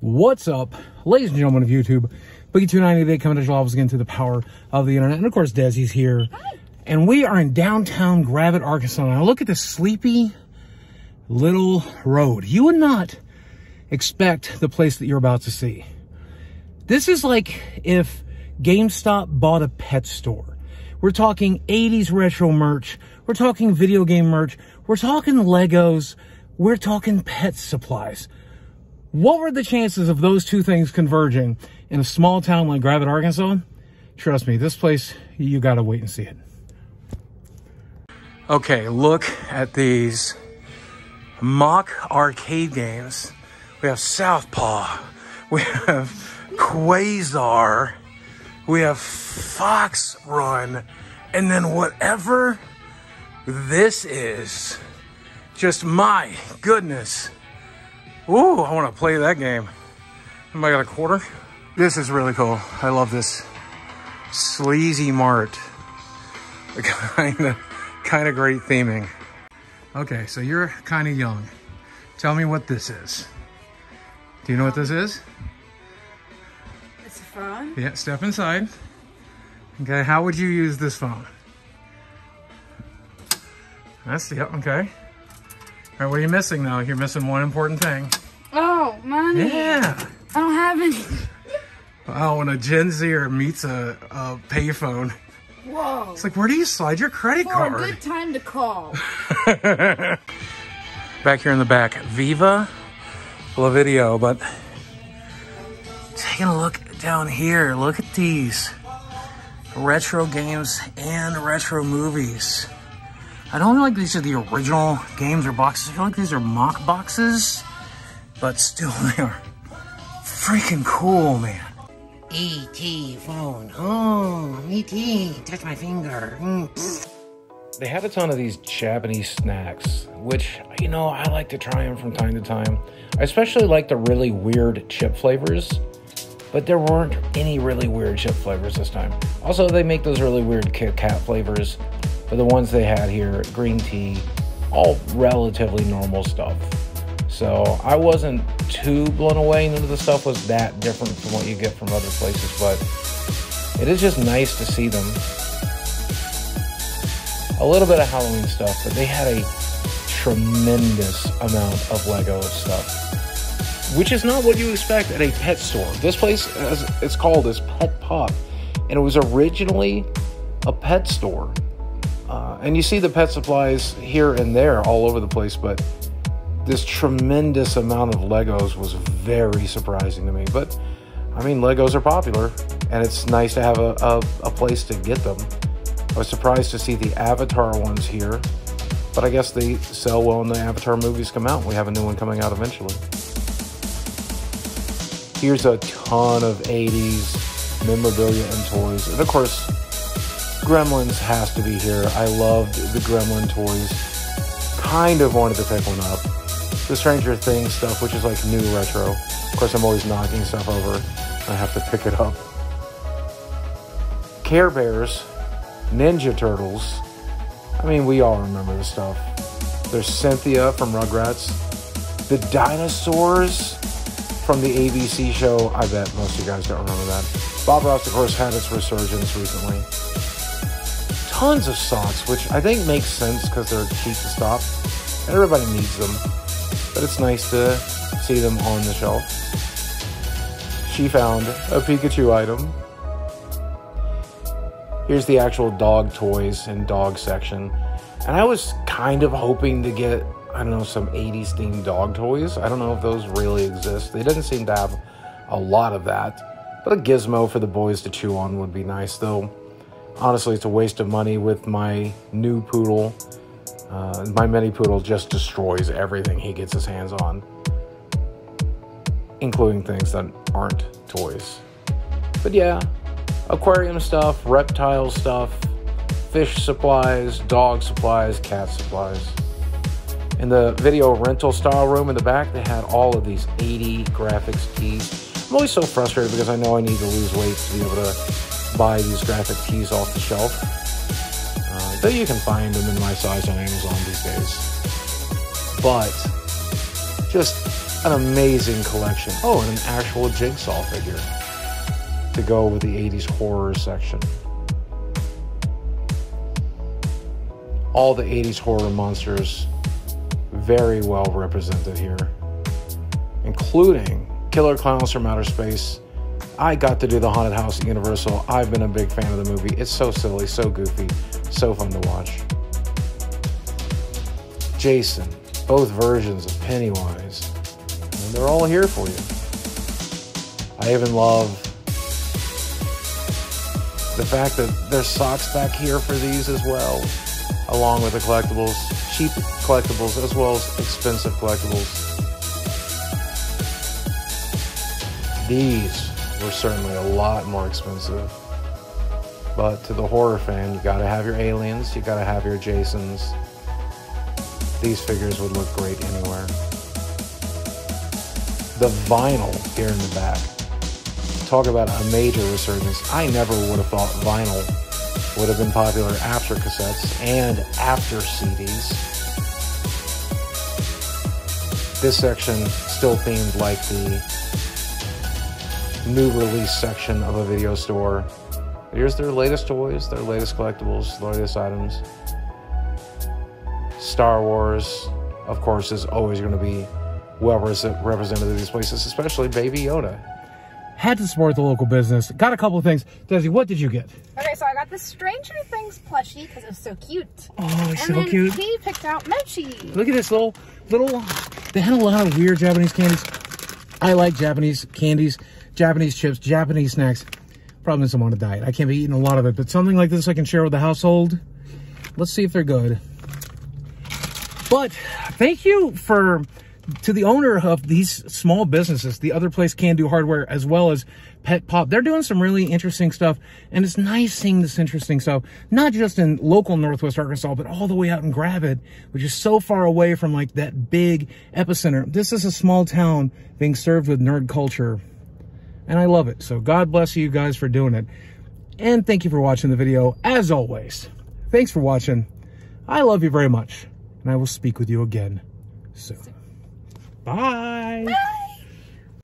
What's up, ladies and gentlemen of YouTube? Boogie2988 today coming to your you again through the power of the internet. And of course, Desi's here. And we are in downtown Gravette, Arkansas. Now look at this sleepy little road. You would not expect the place that you're about to see. This is like if GameStop bought a pet store. We're talking 80s retro merch. We're talking video game merch. We're talking Legos. We're talking pet supplies. What were the chances of those two things converging in a small town like Gravette, Arkansas? Trust me, this place, you gotta wait and see it. Okay, look at these mock arcade games. We have Southpaw, we have Quasar, we have Fox Run, and then whatever this is, just my goodness. Ooh, I want to play that game. Am I got a quarter? This is really cool. I love this sleazy mart. Kind of, kind of great theming. Okay, so you're kind of young. Tell me what this is. Do you know what this is? It's a phone. Yeah, step inside. Okay, how would you use this phone? That's, yep, okay. All right, what are you missing though? You're missing one important thing. Oh, money. Yeah. I don't have any. Oh, when a Gen Zer meets a, a payphone, Whoa. it's like, where do you slide your credit For a card? good time to call. back here in the back, Viva La Video, but taking a look down here, look at these retro games and retro movies. I don't feel like these are the original games or boxes. I feel like these are mock boxes, but still they are freaking cool, man. E.T. phone. Oh, E.T. Touch my finger. Mm. They had a ton of these Japanese snacks, which, you know, I like to try them from time to time. I especially like the really weird chip flavors, but there weren't any really weird chip flavors this time. Also, they make those really weird Kit Kat flavors, but the ones they had here, green tea, all relatively normal stuff. So I wasn't too blown away. None of the stuff was that different from what you get from other places, but it is just nice to see them a little bit of Halloween stuff, but they had a tremendous amount of Lego stuff, which is not what you expect at a pet store. This place, as it's called, is Pet Pop, and it was originally a pet store. Uh, and you see the pet supplies here and there all over the place, but this tremendous amount of Legos was very surprising to me. But I mean, Legos are popular, and it's nice to have a, a, a place to get them. I was surprised to see the Avatar ones here, but I guess they sell well when the Avatar movies come out. We have a new one coming out eventually. Here's a ton of 80s memorabilia and toys. And of course, Gremlins has to be here. I loved the Gremlin toys. Kind of wanted to pick one up. The Stranger Things stuff, which is like new retro. Of course, I'm always knocking stuff over. I have to pick it up. Care Bears, Ninja Turtles. I mean, we all remember this stuff. There's Cynthia from Rugrats. The dinosaurs from the ABC show. I bet most of you guys don't remember that. Bob Ross, of course, had its resurgence recently. Tons of socks, which I think makes sense because they're cheap to stop. And everybody needs them. But it's nice to see them on the shelf. She found a Pikachu item. Here's the actual dog toys and dog section. And I was kind of hoping to get, I don't know, some 80s themed dog toys. I don't know if those really exist. They didn't seem to have a lot of that. But a gizmo for the boys to chew on would be nice, though. Honestly, it's a waste of money with my new poodle. Uh, my mini poodle just destroys everything he gets his hands on, including things that aren't toys. But yeah, aquarium stuff, reptile stuff, fish supplies, dog supplies, cat supplies. In the video rental style room in the back, they had all of these 80 graphics tees. I'm always so frustrated because I know I need to lose weight to be able to buy these graphic tees off the shelf. Uh, though you can find them in my size on Amazon these days. But just an amazing collection. Oh, and an actual jigsaw figure to go with the 80s horror section. All the 80s horror monsters very well represented here, including Killer Clowns from Outer Space. I got to do the Haunted House at Universal. I've been a big fan of the movie. It's so silly, so goofy, so fun to watch. Jason, both versions of Pennywise. And they're all here for you. I even love the fact that there's socks back here for these as well, along with the collectibles, cheap collectibles as well as expensive collectibles. These were certainly a lot more expensive. But to the horror fan, you gotta have your aliens, you gotta have your Jasons. These figures would look great anywhere. The vinyl here in the back. Talk about a major resurgence. I never would have thought vinyl would have been popular after cassettes and after CDs. This section still themed like the new release section of a video store. Here's their latest toys, their latest collectibles, latest items. Star Wars, of course, is always going to be well represented in these places, especially Baby Yoda. Had to support the local business. Got a couple of things. Desi, what did you get? Okay, so I got the Stranger Things plushie because it was so cute. Oh, and so then cute. he picked out Mochi. Look at this little, little, they had a lot of weird Japanese candies. I like Japanese candies, Japanese chips, Japanese snacks. Problem is I'm on a diet. I can't be eating a lot of it, but something like this I can share with the household. Let's see if they're good. But thank you for to the owner of these small businesses, the other place can do hardware as well as Pet Pop. They're doing some really interesting stuff, and it's nice seeing this interesting stuff, not just in local Northwest Arkansas, but all the way out in Gravette, which is so far away from like that big epicenter. This is a small town being served with nerd culture, and I love it. So God bless you guys for doing it. And thank you for watching the video, as always. Thanks for watching. I love you very much, and I will speak with you again soon. Bye. Bye.